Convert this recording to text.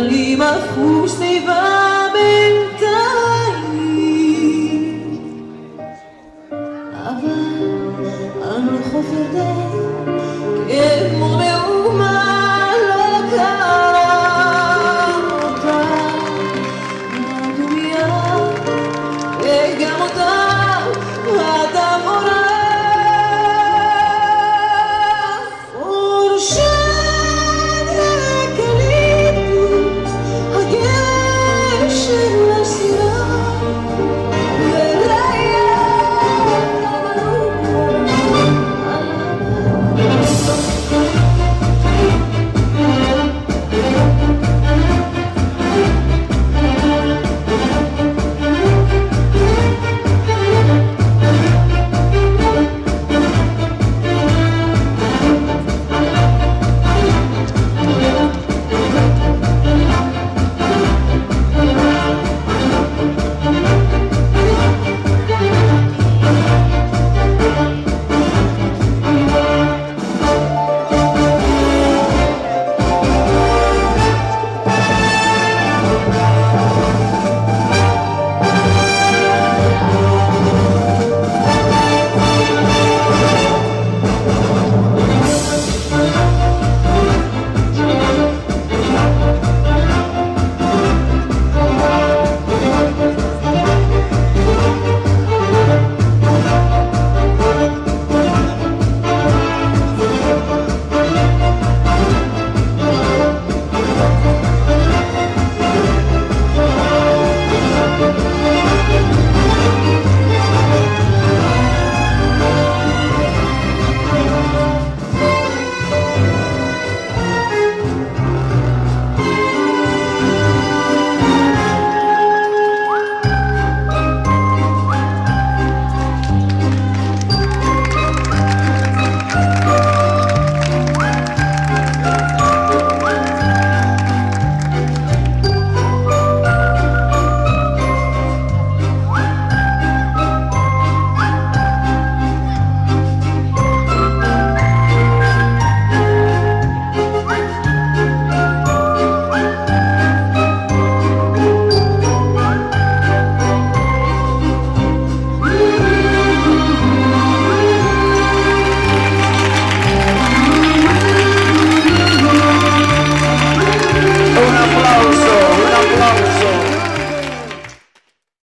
טלטלים הפכו סביבה בינתיים אבל אני חופרת כמו